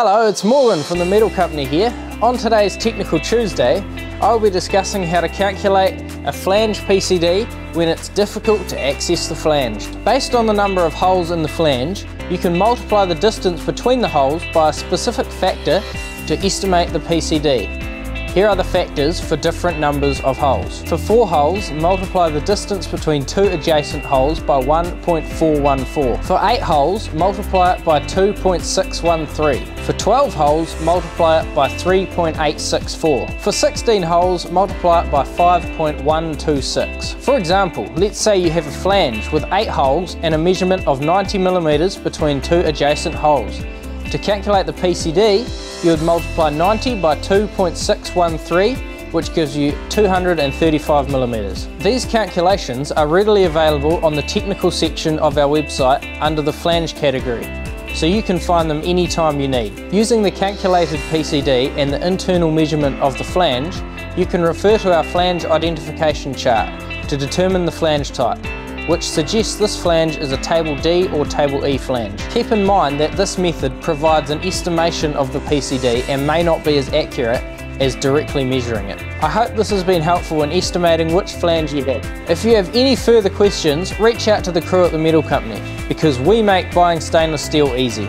Hello, it's Morgan from the Metal Company here. On today's Technical Tuesday, I will be discussing how to calculate a flange PCD when it's difficult to access the flange. Based on the number of holes in the flange, you can multiply the distance between the holes by a specific factor to estimate the PCD. Here are the factors for different numbers of holes. For 4 holes, multiply the distance between two adjacent holes by 1.414. For 8 holes, multiply it by 2.613. For 12 holes, multiply it by 3.864. For 16 holes, multiply it by 5.126. For example, let's say you have a flange with 8 holes and a measurement of 90mm between two adjacent holes. To calculate the PCD, you would multiply 90 by 2.613 which gives you 235 millimeters. These calculations are readily available on the technical section of our website under the flange category, so you can find them anytime you need. Using the calculated PCD and the internal measurement of the flange, you can refer to our flange identification chart to determine the flange type which suggests this flange is a table D or table E flange. Keep in mind that this method provides an estimation of the PCD and may not be as accurate as directly measuring it. I hope this has been helpful in estimating which flange you have. If you have any further questions, reach out to the crew at the Metal Company because we make buying stainless steel easy.